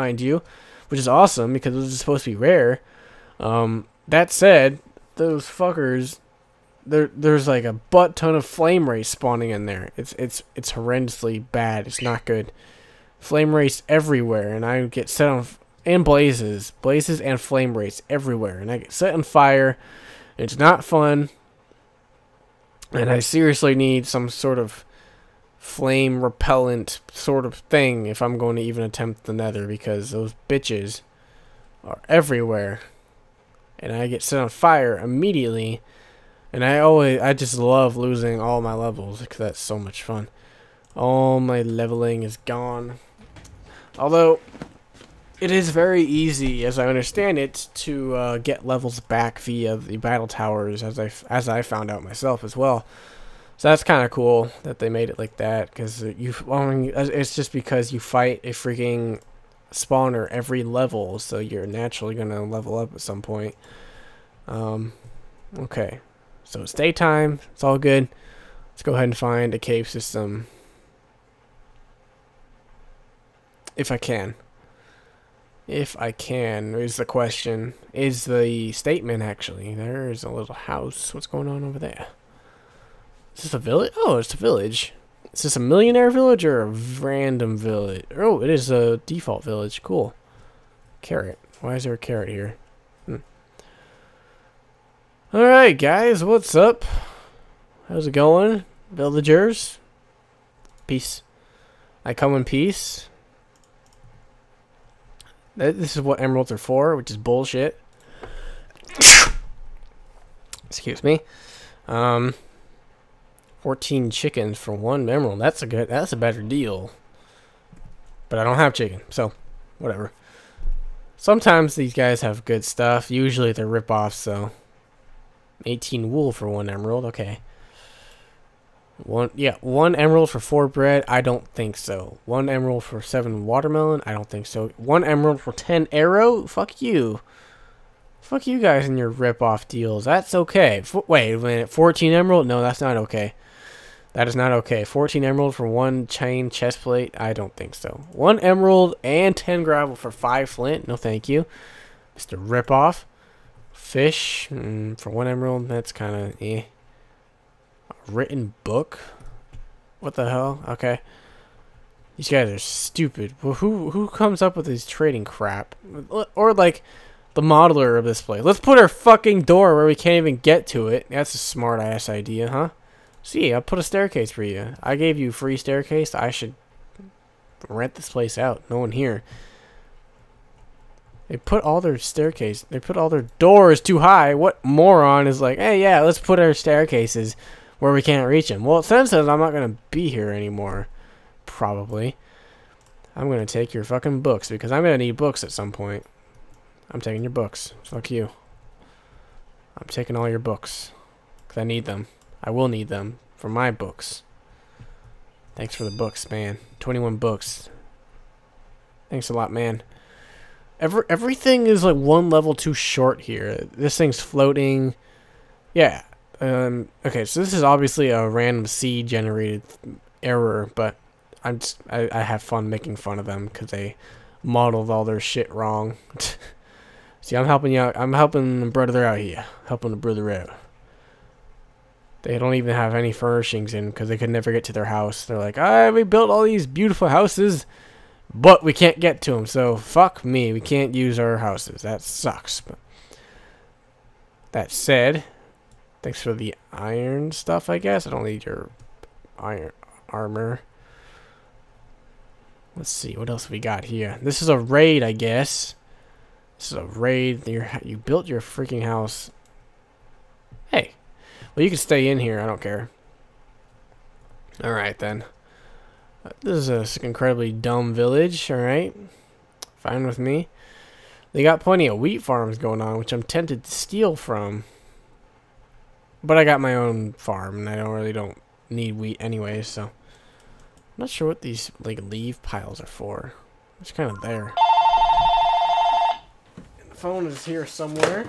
mind you, which is awesome because this is supposed to be rare. Um, that said, those fuckers, there there's like a butt ton of flame wraiths spawning in there. It's it's it's horrendously bad. It's not good. Flame wraiths everywhere, and I get set on and blazes, blazes and flame wraiths everywhere, and I get set on fire. It's not fun, and I seriously need some sort of flame repellent sort of thing if I'm going to even attempt the nether because those bitches are everywhere. And I get set on fire immediately. And I always I just love losing all my levels because that's so much fun. All my leveling is gone. Although it is very easy as I understand it to uh, get levels back via the battle towers as I as I found out myself as well so that's kind of cool that they made it like that because you. Well, it's just because you fight a freaking spawner every level, so you're naturally gonna level up at some point. Um, okay, so it's daytime. It's all good. Let's go ahead and find a cave system if I can. If I can is the question. Is the statement actually? There's a little house. What's going on over there? Is this a village? Oh, it's a village. Is this a Millenaire village or a random village? Oh, it is a default village. Cool. Carrot. Why is there a carrot here? Hmm. Alright, guys. What's up? How's it going? Villagers? Peace. I come in peace. This is what emeralds are for, which is bullshit. Excuse me. Um... 14 chickens for one emerald. That's a good, that's a better deal. But I don't have chicken, so whatever. Sometimes these guys have good stuff. Usually they're rip-offs, so 18 wool for one emerald. Okay. One, yeah, one emerald for four bread. I don't think so. One emerald for seven watermelon. I don't think so. One emerald for 10 arrow. Fuck you. Fuck you guys and your rip-off deals. That's okay. F wait minute. 14 emerald? No, that's not okay. That is not okay. 14 emerald for one chain chest plate? I don't think so. One emerald and 10 gravel for 5 flint? No thank you. Mr. Ripoff. Fish mm, for one emerald? That's kind of eh. Written book? What the hell? Okay. These guys are stupid. Well, who who comes up with this trading crap? Or like the modeler of this place. Let's put our fucking door where we can't even get to it. That's a smart ass idea, huh? See, I put a staircase for you. I gave you free staircase. I should rent this place out. No one here. They put all their staircase. They put all their doors too high. What moron is like, hey, yeah, let's put our staircases where we can't reach them. Well, Sam says I'm not going to be here anymore. Probably. I'm going to take your fucking books because I'm going to need books at some point. I'm taking your books. Fuck you. I'm taking all your books because I need them. I will need them for my books. Thanks for the books, man. 21 books. Thanks a lot, man. Every, everything is like one level too short here. This thing's floating. Yeah. Um, okay, so this is obviously a random C generated error, but I'm just, I, I have fun making fun of them because they modeled all their shit wrong. See, I'm helping you out. I'm helping the brother out here. Helping the brother out. They don't even have any furnishings in because they could never get to their house. They're like, ah, we built all these beautiful houses, but we can't get to them. So fuck me, we can't use our houses. That sucks. But that said, thanks for the iron stuff. I guess I don't need your iron armor. Let's see what else we got here. This is a raid, I guess. This is a raid. you you built your freaking house. Hey, well, you can stay in here. I don't care. Alright, then. This is an incredibly dumb village, alright? Fine with me. They got plenty of wheat farms going on, which I'm tempted to steal from. But I got my own farm, and I don't really don't need wheat anyway, so... I'm not sure what these, like, leaf piles are for. It's kind of there. The phone is here somewhere.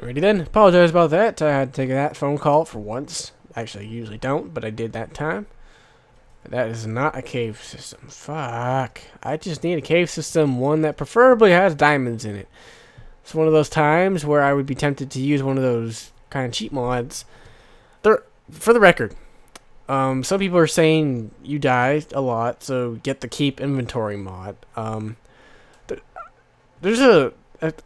Alrighty then. Apologize about that. I had to take that phone call for once. Actually, I usually don't, but I did that time. That is not a cave system. Fuck. I just need a cave system, one that preferably has diamonds in it. It's one of those times where I would be tempted to use one of those kind of cheap mods. There, for the record, um, some people are saying you die a lot, so get the keep inventory mod. Um, there's a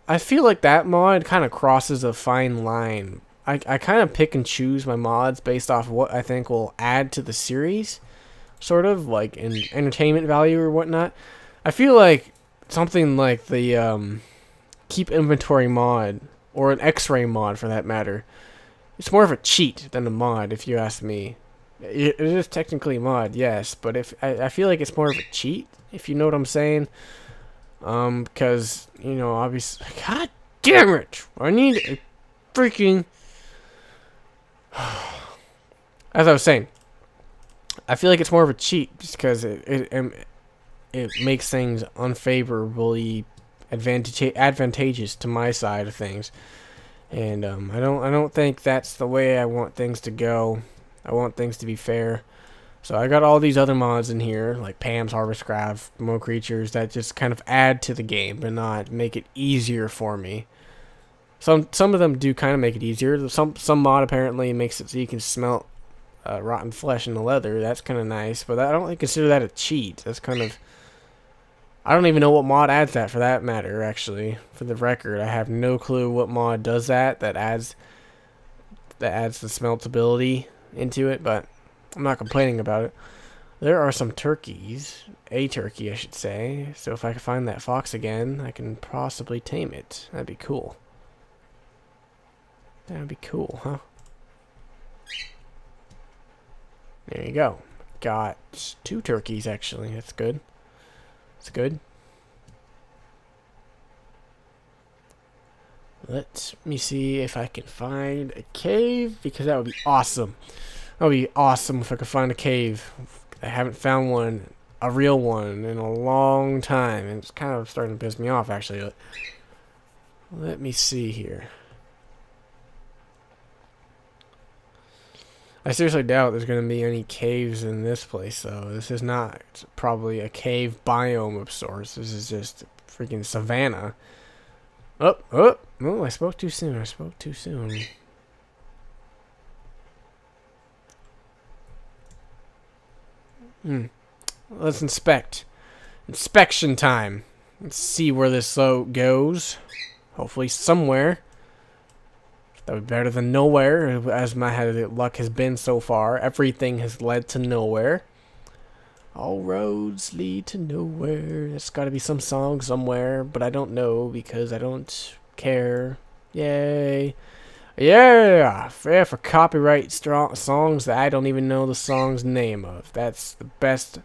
I feel like that mod kind of crosses a fine line. I, I kind of pick and choose my mods based off what I think will add to the series, sort of like in entertainment value or whatnot. I feel like something like the um, keep inventory mod or an X-ray mod for that matter. It's more of a cheat than a mod, if you ask me. It, is technically a mod, yes, but if I, I feel like it's more of a cheat, if you know what I'm saying. Um, because, you know, obviously, god damn it, I need a freaking, as I was saying, I feel like it's more of a cheat just because it, it, it makes things unfavorably advantage advantageous to my side of things. And um, I don't I don't think that's the way I want things to go. I want things to be fair. So I got all these other mods in here, like Pam's Harvest Craft, Mo Creatures, that just kind of add to the game, but not make it easier for me. Some some of them do kind of make it easier. Some some mod apparently makes it so you can smell uh, rotten flesh in the leather. That's kind of nice, but I don't really consider that a cheat. That's kind of I don't even know what mod adds that for that matter. Actually, for the record, I have no clue what mod does that. That adds that adds the smeltability into it, but I'm not complaining about it. There are some turkeys. A turkey, I should say. So if I can find that fox again, I can possibly tame it. That'd be cool. That'd be cool, huh? There you go. Got two turkeys, actually. That's good. That's good. Let me see if I can find a cave, because that would be awesome. That would be awesome if I could find a cave. I haven't found one, a real one, in a long time. And it's kind of starting to piss me off, actually. Let me see here. I seriously doubt there's going to be any caves in this place, though. This is not probably a cave biome of sorts. This is just freaking savannah. Oh, oh, oh, I spoke too soon. I spoke too soon. Hmm. Let's inspect. Inspection time. Let's see where this goes. Hopefully somewhere. That would be better than nowhere, as my luck has been so far. Everything has led to nowhere. All roads lead to nowhere. There's got to be some song somewhere, but I don't know because I don't care. Yay. Yeah, fair for copyright strong songs that I don't even know the song's name of. That's the best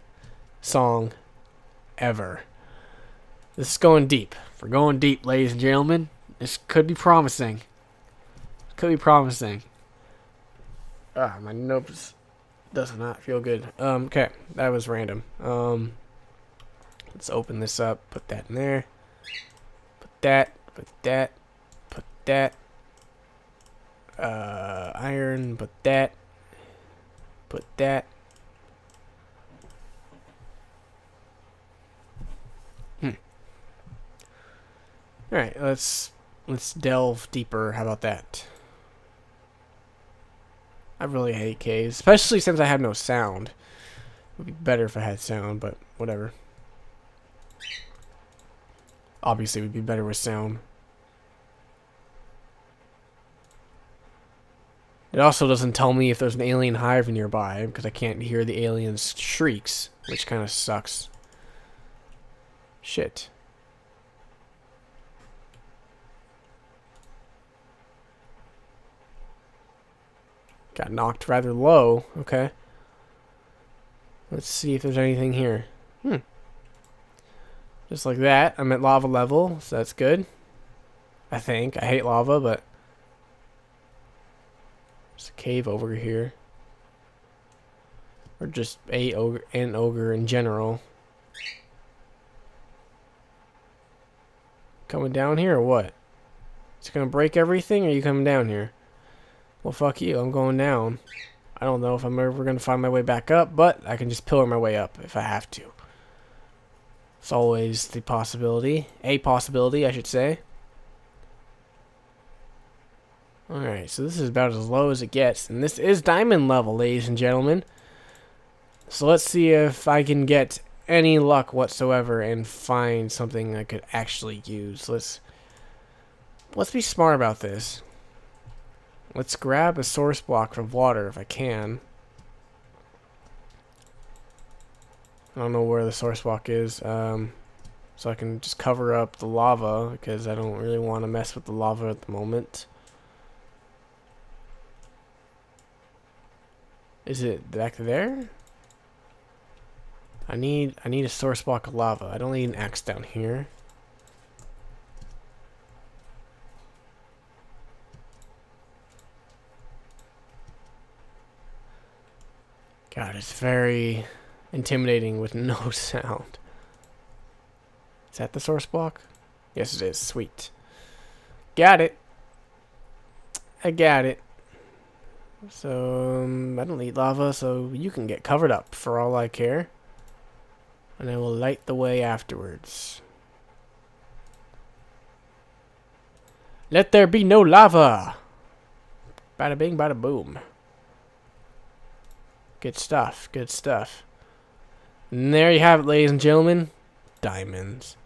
song ever. This is going deep. We're going deep, ladies and gentlemen. This could be promising. Could be promising. Ah, my nose does not feel good. Um, okay, that was random. Um, let's open this up. Put that in there. Put that. Put that. Put that uh, iron, put that, put that. Hmm. All right, let's let's delve deeper. How about that? I really hate caves, especially since I have no sound. It would be better if I had sound, but whatever. Obviously, it would be better with sound. It also doesn't tell me if there's an alien hive nearby, because I can't hear the alien's shrieks, which kind of sucks. Shit. Got knocked rather low. Okay. Let's see if there's anything here. Hmm. Just like that. I'm at lava level, so that's good. I think. I hate lava, but there's a cave over here. Or just a ogre, an ogre in general. Coming down here or what? It's gonna break everything or are you coming down here? Well, fuck you. I'm going down. I don't know if I'm ever to find my way back up, but I can just pillar my way up if I have to. It's always the possibility. A possibility, I should say. Alright, so this is about as low as it gets. And this is diamond level, ladies and gentlemen. So let's see if I can get any luck whatsoever and find something I could actually use. Let's let's be smart about this. Let's grab a source block of water if I can. I don't know where the source block is. Um, so I can just cover up the lava because I don't really want to mess with the lava at the moment. Is it back there? I need I need a source block of lava. I don't need an axe down here. God, it's very intimidating with no sound. Is that the source block? Yes, it is. Sweet. Got it. I got it. So, um, I don't need lava, so you can get covered up for all I care. And I will light the way afterwards. Let there be no lava! Bada bing, bada boom. Good stuff. Good stuff. And there you have it, ladies and gentlemen. Diamonds.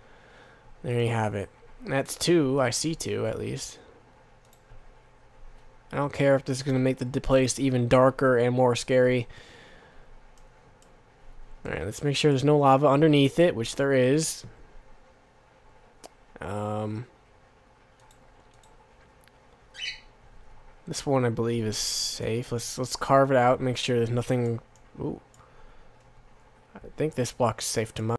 There you have it. That's two. I see two, at least. I don't care if this is going to make the place even darker and more scary. Alright, let's make sure there's no lava underneath it, which there is. Um... This one I believe is safe. Let's let's carve it out. Make sure there's nothing. Ooh. I think this block's safe to mine.